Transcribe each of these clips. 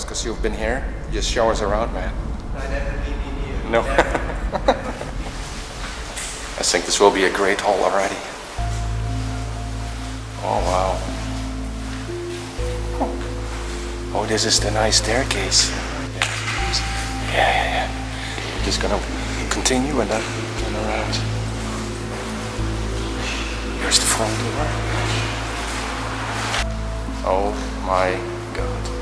else because you've been here. Just show us around, man. I never been in here. No. I think this will be a great hall already. Oh wow. Oh, this is the nice staircase. Yeah, yeah, yeah. We're just gonna continue and then turn around. Here's the front door. Oh my god.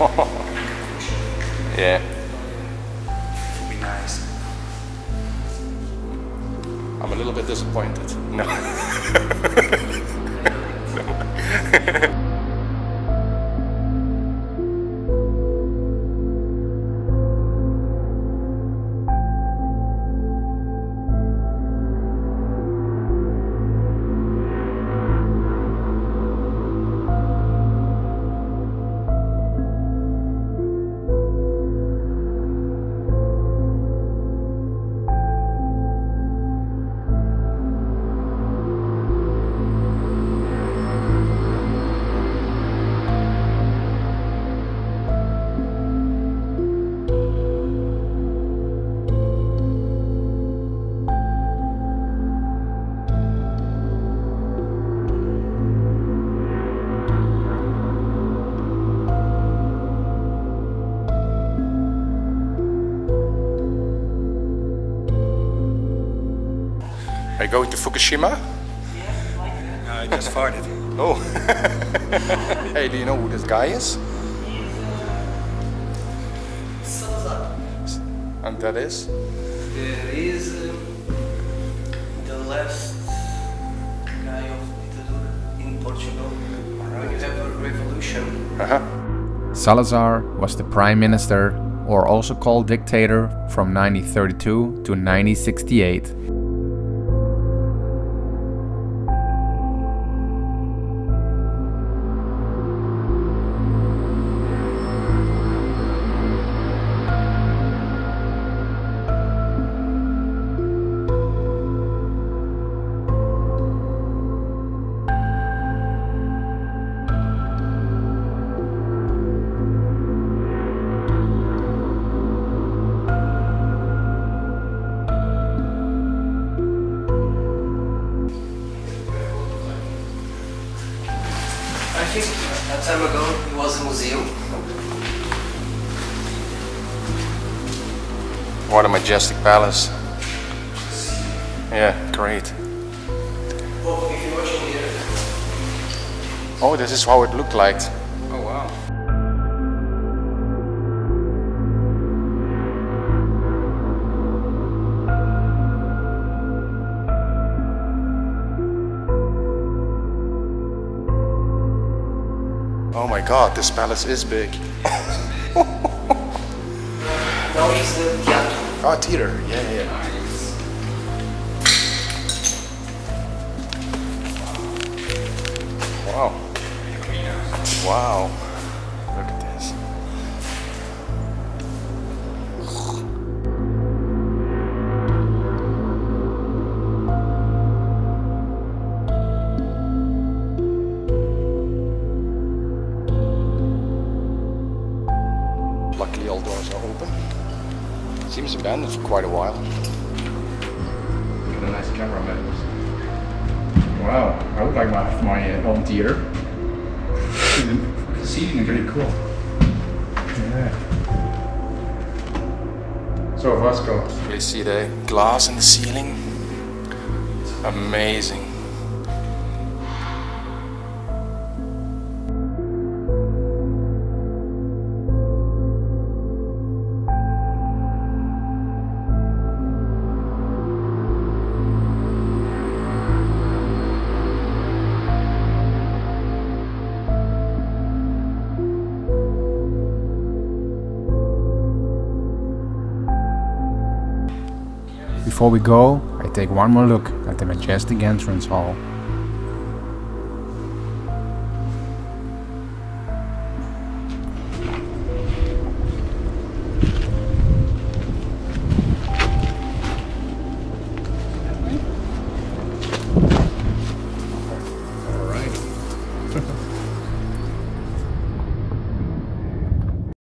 yeah. Be nice. I'm a little bit disappointed. No. Are you going to Fukushima? No, I just farted. Oh. hey, do you know who this guy is? Salazar. And that is? There is um, the last guy of ditadura in Portugal. When you have a revolution, Uh-huh. Salazar was the prime minister, or also called dictator, from 1932 to 1968. Think a time ago it was a museum. What a majestic palace. Yeah, great. Oh, if you're watching here, Oh, this is how it looked like. Oh my god, this palace is big. Ah, now is the teatro. Oh, theater. Yeah, yeah. Wow. Wow. Luckily all doors are open. Seems abandoned for quite a while. Got a nice camera, man. Wow, I would like my, my uh, own theater. the seating is pretty cool. Yeah. So Vasco. You see the glass in the ceiling? Amazing. Before we go, I take one more look at the majestic entrance hall.